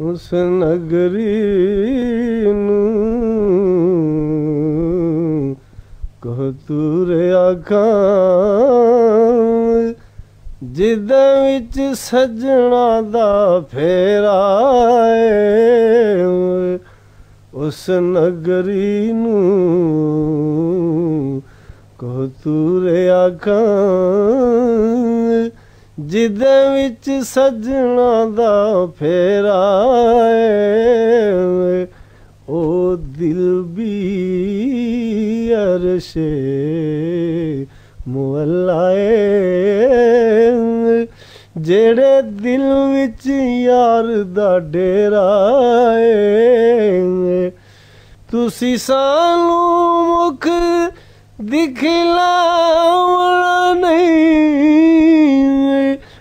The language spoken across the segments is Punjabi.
ਉਸ ਨਗਰੀ ਨੂੰ ਕਹ ਤੂਰ ਆਖਾਂ, ਜਿੱਦਾਂ ਵਿੱਚ ਸਜਣਾ ਦਾ ਫੇਰਾ ਏ। ਉਸ ਨਗਰੀ ਨੂੰ ਕਹ ਤੂਰ ਆਖਾਂ ਜਿਹਦੇ ਵਿੱਚ ਸਜਣਾ ਦਾ ਫੇਰਾ ਏ। ਉਹ ਦਿਲ ਵੀ ਅਰਸ਼ੇ ਮੁਅਲਾਏ ਜਿਹੜੇ ਦਿਲ ਵਿੱਚ ਯਾਰ ਦਾ ਡੇਰਾ ਏ। ਤੁਸੀਂ ਸਾਨੂੰ ਮੁਖ ਦਿਖਲਾਉਣਾ ਨਹੀਂ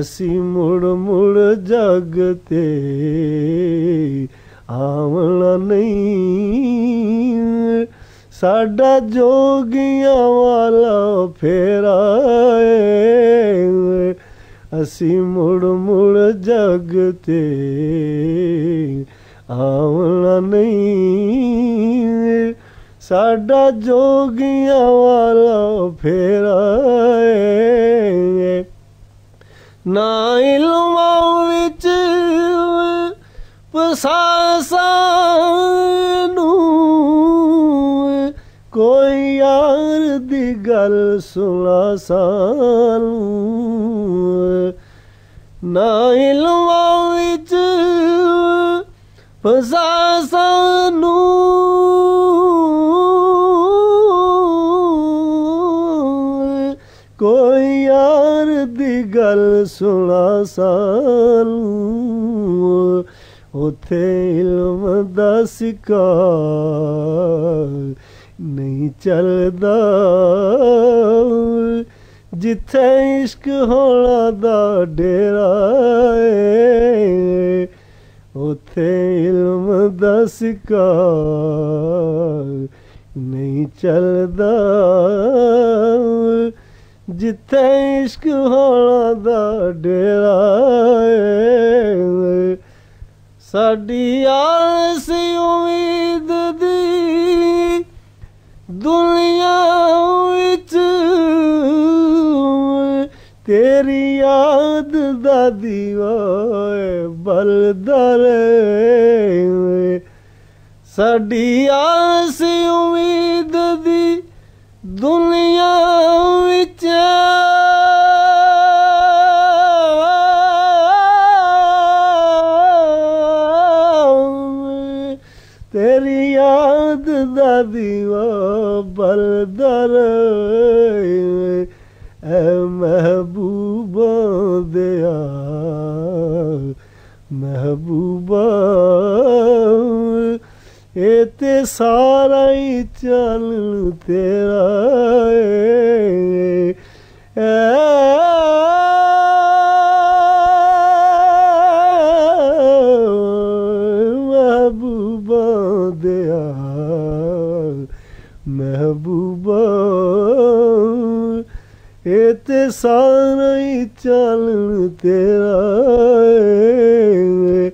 ਅਸੀਂ ਮੁੜ ਮੁੜ ਜਗ ਤੇ ਆਵਣਾ ਨਹੀਂ। ਸਾਡਾ ਜੋਗੀਆਂ ਵਾਲਾ ਫੇਰਾ ਏ। ਅਸੀਂ ਮੁੜ ਮੁੜ ਜਗ ਤੇ ਆਵਣਾ ਨਹੀਂ। ਸਾਡਾ ਜੋਗੀਆਂ ਵਾਲਾ ਫੇਰਾ ਏ ਨਾ ਇਲਮਾਂ ਵਿੱਚ ਪਸਾਸਾਂ ਨੂੰ ਕੋਈ ਯਾਰ ਦੀ ਗੱਲ ਸੁਣਾ ਸਾਨੂੰ। ਨਾ ਇਲਮਾਂ ਵਿੱਚ ਪਸਾਸਾਂ ਨੂੰ ਗੱਲ ਸੁਣਾ ਸਾਨੂੰ। ਉਥੇ ਇਲਮ ਦਾ ਸਿਕਾ ਨਹੀਂ ਚੱਲਦਾ। ਜਿੱਥੇ ਇਸ਼ਕ ਹੋਣਾ ਦਾ ਡੇਰਾ ਏ, ਉਥੇ ਇਲਮ ਦਾ ਸਿਕਾ ਨਹੀਂ ਚੱਲਦਾ। ਜਿੱਥੇ ਇਸ਼ਕ ਹੋਣਾ ਦਾ ਡੇਰਾ ਏ। ਸਾਡੀ ਆਸ ਉਮੀਦ ਦੀ ਦੁਨੀਆ ਵਿੱਚ ਤੇਰੀ ਯਾਦ ਦਾ ਦੀਵਾ ਏ ਬਲਦਰ ਸਾਡੀ ਆਸ ਉਮੀਦ ਦੀ ਦੁਨੀਆ ਤੇਰੀ ਯਾਦ ਦਾ ਦੀਵਾ ਬਲਦਰ ਐ ਮਹਿਬੂਬਾ ਦਿਆ ਮਹਿਬੂਬਾ, ਇਹ ਤੇ ਸਾਰਾ ਹੀ ਚੱਲ ਤੇਰਾ ਏ। ਮਹਿਬੂਬਾ ਇਹ ਤੇ ਸਾਰਾ ਹੀ ਚੱਲ ਤੇਰਾ ਏ।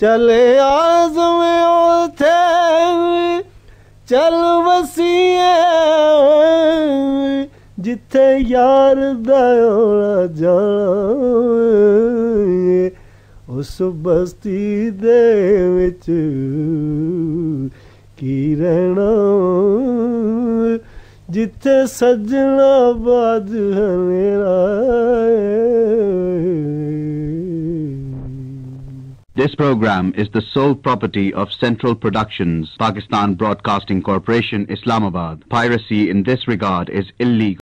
ਚਲੇ ਆਜ਼ਮ ਉਥੇ ਚਲ ਵਸੀਏ ਜਿੱਥੇ ਯਾਰ ਦਾ ਹੋਣਾ ਜਾਣਾ ਉਸ ਬਸਤੀ ਦੇ ਵਿੱਚ ਕੀ ਰਹਿਣਾ ਜਿੱਥੇ ਸੱਜਣਾ ਬਾਜ ਹਨੇਰਾ This program is the sole property of Central Productions, Pakistan Broadcasting Corporation, Islamabad. Piracy in this regard is illegal.